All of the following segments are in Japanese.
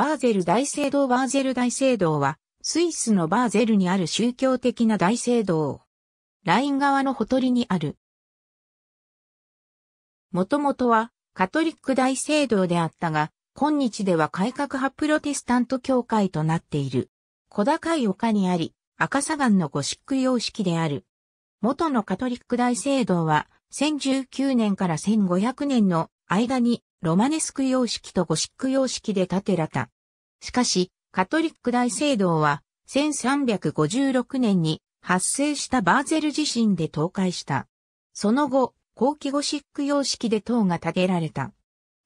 バーゼル大聖堂バーゼル大聖堂は、スイスのバーゼルにある宗教的な大聖堂。ライン側のほとりにある。もともとはカトリック大聖堂であったが、今日では改革派プロテスタント教会となっている。小高い丘にあり、赤砂岩のゴシック様式である。元のカトリック大聖堂は、1019年から1500年の間にロマネスク様式とゴシック様式で建てられた。しかし、カトリック大聖堂は1356年に発生したバーゼル地震で倒壊した。その後、後期ゴシック様式で塔が建てられた。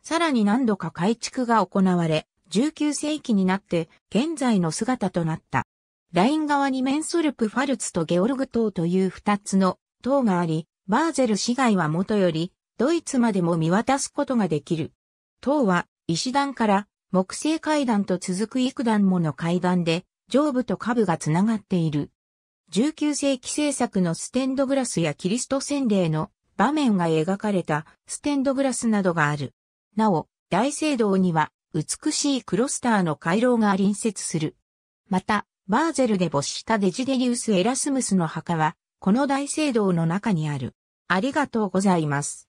さらに何度か改築が行われ、19世紀になって現在の姿となった。ライン側にメンソルプファルツとゲオルグ島という二つの塔があり、バーゼル市街はもとよりドイツまでも見渡すことができる。塔は石段から木製階段と続く幾段もの階段で上部と下部がつながっている。19世紀制作のステンドグラスやキリスト洗礼の場面が描かれたステンドグラスなどがある。なお、大聖堂には美しいクロスターの回廊が隣接する。また、バーゼルで没したデジデリウス・エラスムスの墓は、この大聖堂の中にある。ありがとうございます。